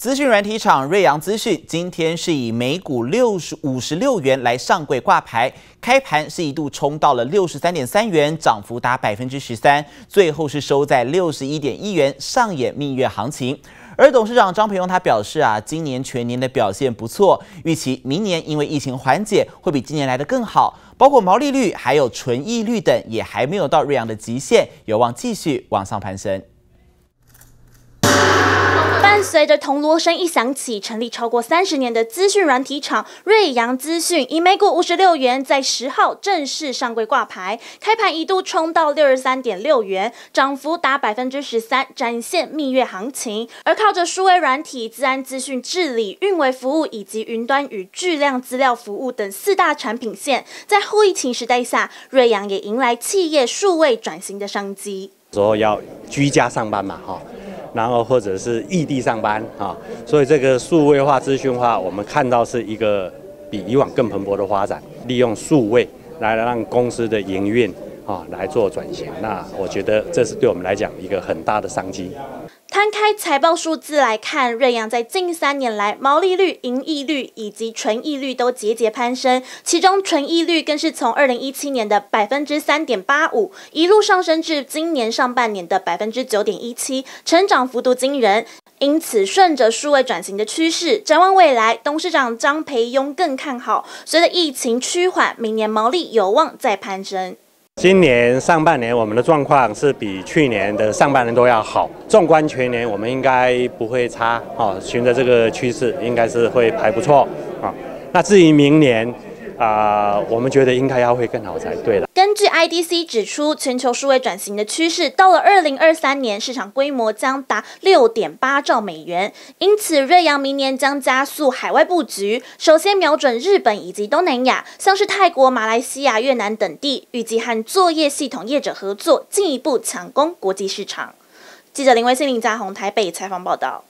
资讯软体厂瑞阳资讯今天是以每股六十五十六元来上柜挂牌，开盘是一度冲到了六十三点三元，涨幅达百分之十三，最后是收在六十一点一元，上演蜜月行情。而董事长张培荣他表示啊，今年全年的表现不错，预期明年因为疫情缓解，会比今年来的更好，包括毛利率还有纯益率等也还没有到瑞阳的极限，有望继续往上攀升。随着铜锣声一响起，成立超过三十年的资讯软体厂瑞阳资讯以每股五十六元，在十号正式上柜挂牌，开盘一度冲到六十三点六元，涨幅达百分之十三，展现蜜月行情。而靠着数位软体、自然资讯治理、运维服务以及云端与巨量资料服务等四大产品线，在后疫情时代下，瑞阳也迎来企业数位转型的商机。说要居家上班嘛，哈。然后或者是异地上班啊，所以这个数位化、资讯化，我们看到是一个比以往更蓬勃的发展，利用数位来让公司的营运啊来做转型。那我觉得这是对我们来讲一个很大的商机。摊开财报数字来看，瑞阳在近三年来毛利率、盈利率以及纯益率都节节攀升，其中纯益率更是从二零一七年的百分之三点八五一路上升至今年上半年的百分之九点一七，成长幅度惊人。因此，顺着数位转型的趋势，展望未来，董事长张培庸更看好，随着疫情趋缓，明年毛利有望再攀升。今年上半年我们的状况是比去年的上半年都要好。纵观全年，我们应该不会差啊，循着这个趋势，应该是会还不错啊。那至于明年，啊，我们觉得应该要会更好才对了。根据 IDC 指出，全球数位转型的趋势到了二零二三年，市场规模将达六点八兆美元。因此，瑞阳明年将加速海外布局，首先瞄准日本以及东南亚，像是泰国、马来西亚、越南等地，预计和作业系统业者合作，进一步抢攻国际市场。记者林威信、林家宏台北采访报道。